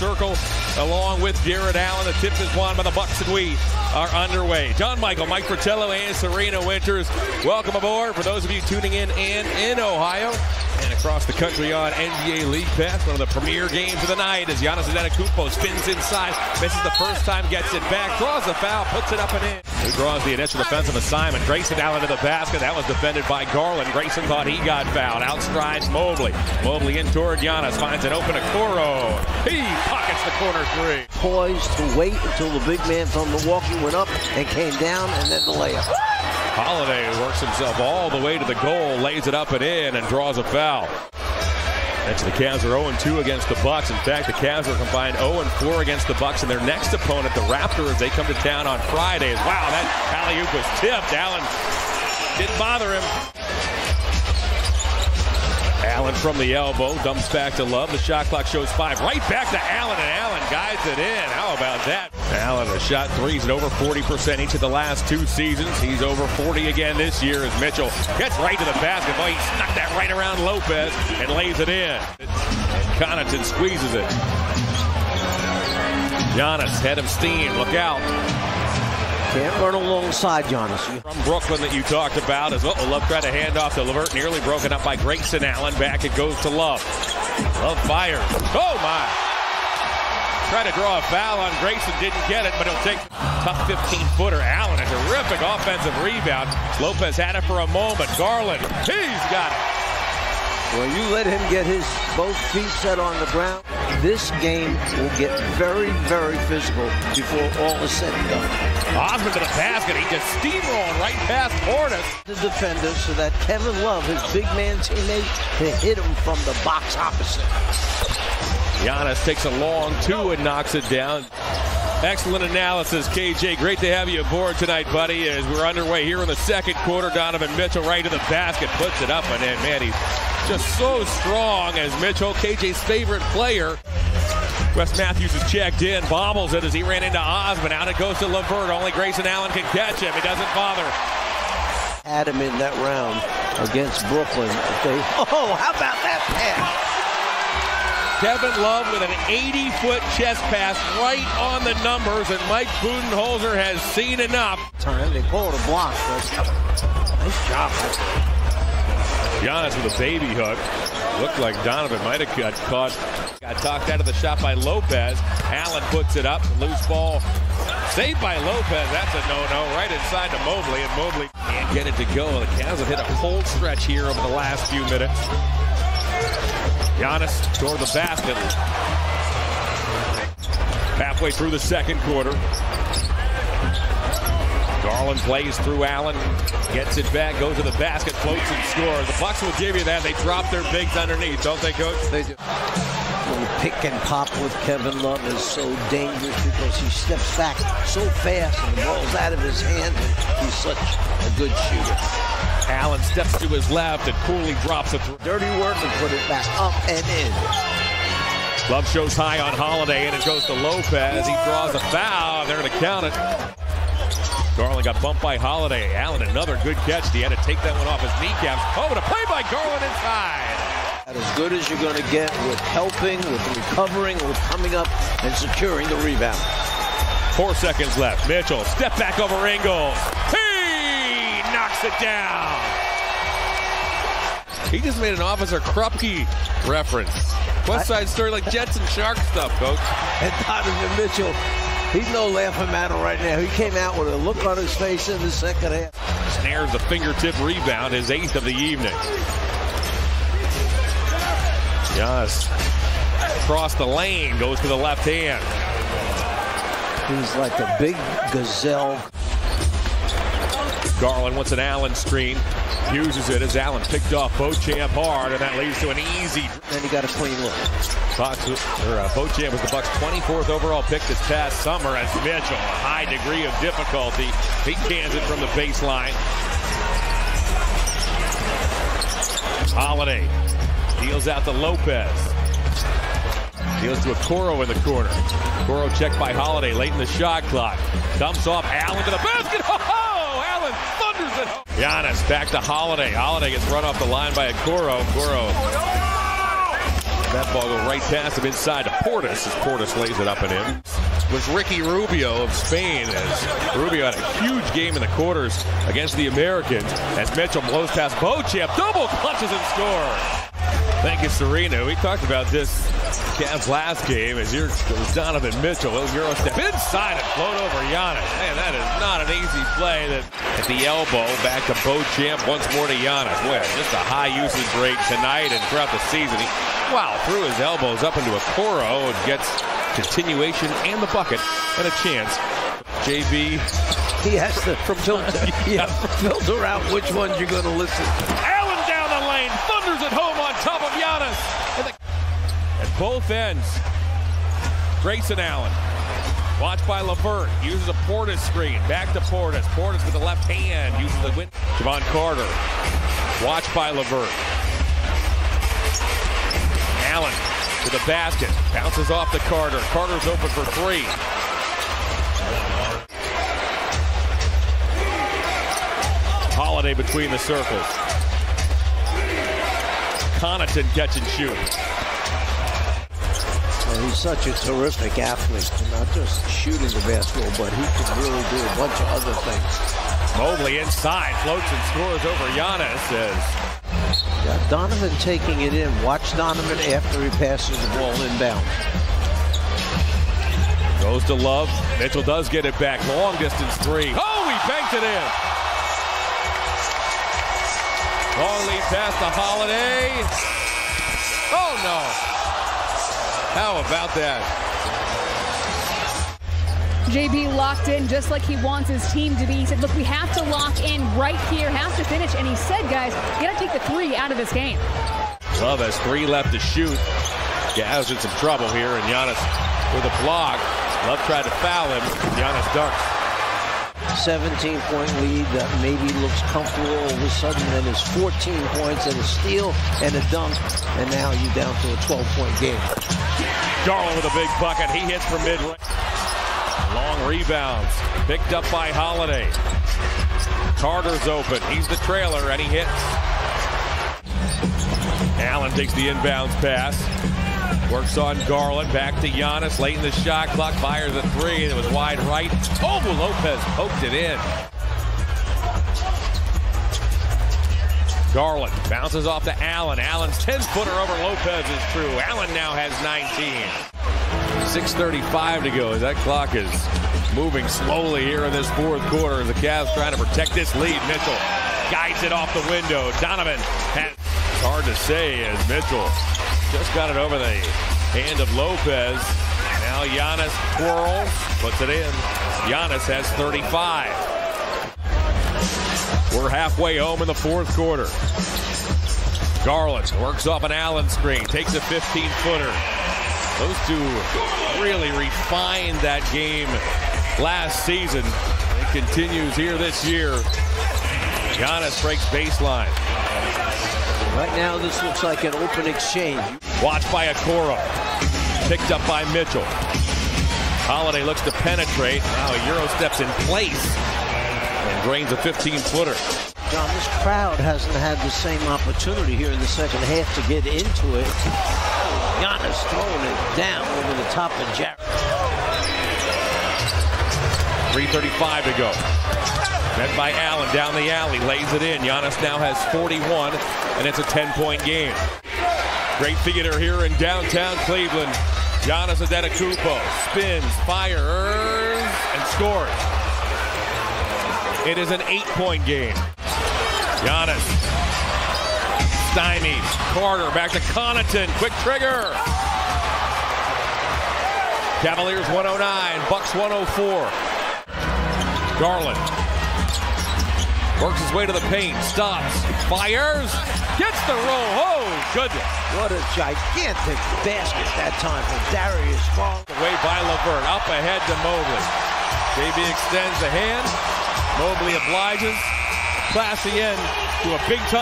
circle along with Jarrett Allen. The tip is won by the Bucks and we are underway. John Michael, Mike Fratello, and Serena Winters. Welcome aboard for those of you tuning in and in Ohio and across the country on NBA League Pass. One of the premier games of the night as Giannis Antetokounmpo spins inside, misses the first time, gets it back, draws the foul, puts it up and in. Who draws the initial defensive assignment? Grayson Allen to the basket. That was defended by Garland. Grayson thought he got fouled. Outstrides Mobley. Mobley in toward Giannis. Finds an open Okoro. He pockets the corner three. Poised to wait until the big man from Milwaukee went up and came down, and then the layup. Holiday works himself all the way to the goal, lays it up and in, and draws a foul. Next, the Cavs are 0-2 against the Bucks. In fact, the Cavs are combined 0-4 against the Bucks, and their next opponent, the Raptors, they come to town on Friday. Wow, that alley-oop was tipped. Allen didn't bother him. Allen from the elbow, dumps back to Love. The shot clock shows five. Right back to Allen, and Allen guides it in. How about that? Allen has shot threes at over 40% each of the last two seasons. He's over 40 again this year as Mitchell gets right to the basket. Boy, he snuck that right around Lopez and lays it in. And Connaughton squeezes it. Giannis, head of steam. Look out. Can't run alongside Giannis. From Brooklyn that you talked about as well. Love tried to hand off to Levert, nearly broken up by Grayson Allen. Back it goes to Love. Love fires. Oh my! Tried to draw a foul on Grayson, didn't get it, but he'll take tough 15-footer. Allen, a terrific offensive rebound. Lopez had it for a moment. Garland, he's got it. Well, you let him get his both feet set on the ground. This game will get very, very physical before all is said and done. Osman to the basket. He just steamrolling right past Portis. The defender so that Kevin Love, his big man teammate, can hit him from the box opposite. Giannis takes a long two and knocks it down. Excellent analysis, KJ. Great to have you aboard tonight, buddy. As we're underway here in the second quarter, Donovan Mitchell right to the basket, puts it up, and then, man, he's just so strong as Mitchell, KJ's favorite player. Wes Matthews is checked in, bobbles it as he ran into Osman. Out it goes to Levert. Only Grayson Allen can catch him. He doesn't bother. Had him in that round against Brooklyn. Oh, how about that pass? Kevin Love with an 80-foot chest pass right on the numbers, and Mike Budenholzer has seen enough. Time they call it a block. Nice job. Giannis with a baby hook. Looked like Donovan might have got caught. Got talked out of the shot by Lopez. Allen puts it up. Loose ball. Saved by Lopez. That's a no-no. Right inside to Mobley, and Mobley can't get it to go. The Cavs have hit a cold stretch here over the last few minutes. Giannis toward the basket. Halfway through the second quarter. Garland plays through Allen, gets it back, goes to the basket, floats and scores. The Bucks will give you that. They drop their bigs underneath, don't they, Coach? They do. Pick and pop with Kevin Love is so dangerous because he steps back so fast and the ball's out of his hand. And he's such a good shooter. Allen steps to his left and coolly drops it. Dirty work and put it back up and in. Love shows high on Holiday and it goes to Lopez. He draws a foul. They're going to count it. Garland got bumped by Holiday. Allen, another good catch. He had to take that one off his kneecaps. Oh, but a play by Garland inside. As good as you're going to get with helping, with recovering, with coming up and securing the rebound. Four seconds left. Mitchell, step back over Ingles. He knocks it down. He just made an Officer Krupke reference. West Side Story like Jets and Sharks stuff, Coach. And Donovan Mitchell, he's no laughing matter right now. He came out with a look on his face in the second half. Snares the fingertip rebound, his eighth of the evening. Yes. Across the lane, goes to the left hand. He's like a big gazelle. Garland wants an Allen screen. Uses it as Allen picked off Beauchamp hard, and that leads to an easy. Then he got a clean look. Fox, or, uh, Beauchamp was the Bucks' 24th overall pick this past summer as Mitchell, a high degree of difficulty. He cans it from the baseline. Holiday deals out to Lopez. Deals to Okoro in the corner. Okoro checked by Holiday late in the shot clock. Dumps off Allen to the basket. Oh, Allen thunders it. Giannis back to Holiday. Holiday gets run off the line by Okoro. Okoro That ball go right past him inside to Portis as Portis lays it up and in. Was Ricky Rubio of Spain as Rubio had a huge game in the quarters against the Americans as Mitchell blows past Beauchamp, double clutches and scores. Thank you, Serena. We talked about this Cavs last game as here's Donovan Mitchell. He'll Euro step inside and float over Giannis. Man, that is not an easy play. That at the elbow, back to Beauchamp, once more to Giannis. Well, just a high usage rate tonight and throughout the season. He, wow, threw his elbows up into a Coro and gets continuation and the bucket and a chance. JB. He has to filter, yeah, filter out which ones you're going to listen. Allen down the lane, thunders at home At both ends, Grayson Allen. Watched by Levert. Uses a Portis screen. Back to Portis. Portis with the left hand. Uses the win. Jevon Carter. Watched by Levert. Allen to the basket. Bounces off to Carter. Carter's open for three. Holiday between the circles. Connaughton catch and shoot. Well, he's such a terrific athlete. Not just shooting the basketball, but he can really do a bunch of other things. Mobley inside, floats and scores over Giannis as Got Donovan taking it in. Watch Donovan after he passes the ball inbound. Goes to Love. Mitchell does get it back. Long distance three. Oh, he banked it in. Long lead pass to Holiday. Oh, no. How about that? JB locked in just like he wants his team to be. He said, look, we have to lock in right here, have to finish. And he said, guys, you got to take the three out of this game. Love has three left to shoot. Cavs in some trouble here, and Giannis with a block. Love tried to foul him. Giannis dunks. 17 point lead that maybe looks comfortable all of a sudden. Then it's 14 points and a steal and a dunk. And now you're down to a 12 point game. Garland with a big bucket. He hits from mid range. Long rebounds. Picked up by Holiday. Carter's open. He's the trailer and he hits. Allen takes the inbounds pass. Works on Garland. Back to Giannis. Late in the shot clock. Fires a three. It was wide right. Oh, Lopez poked it in. Garland bounces off to Allen. Allen's 10-footer over Lopez is true. Allen now has 19. 6.35 to go as that clock is moving slowly here in this fourth quarter as the Cavs trying to protect this lead. Mitchell guides it off the window. Donovan has it's hard to say as Mitchell just got it over the hand of Lopez. Now Giannis twirls, puts it in. Giannis has 35. We're halfway home in the fourth quarter. Garland works off an Allen screen, takes a 15-footer. Those two really refined that game last season. It continues here this year. Giannis breaks baseline. Right now, this looks like an open exchange. Watched by Okoro. Picked up by Mitchell. Holiday looks to penetrate. Now Euro steps in place and drains a 15-footer. John, this crowd hasn't had the same opportunity here in the second half to get into it. Giannis throwing it down over the top of Jarrett. 3.35 to go. Met by Allen down the alley, lays it in. Giannis now has 41, and it's a 10-point game. Great theater here in downtown Cleveland. Giannis Antetokounmpo spins, fires, and scores. It is an eight-point game. Giannis stymies. Carter back to Connaughton. Quick trigger. Cavaliers 109, Bucks 104. Garland works his way to the paint, stops, fires, gets the roll. Oh, goodness. What a gigantic basket that time for Darius Garland. Away by Levert, up ahead to Mobley. JB extends the hand. Mobley obliges. Classy end to a big time.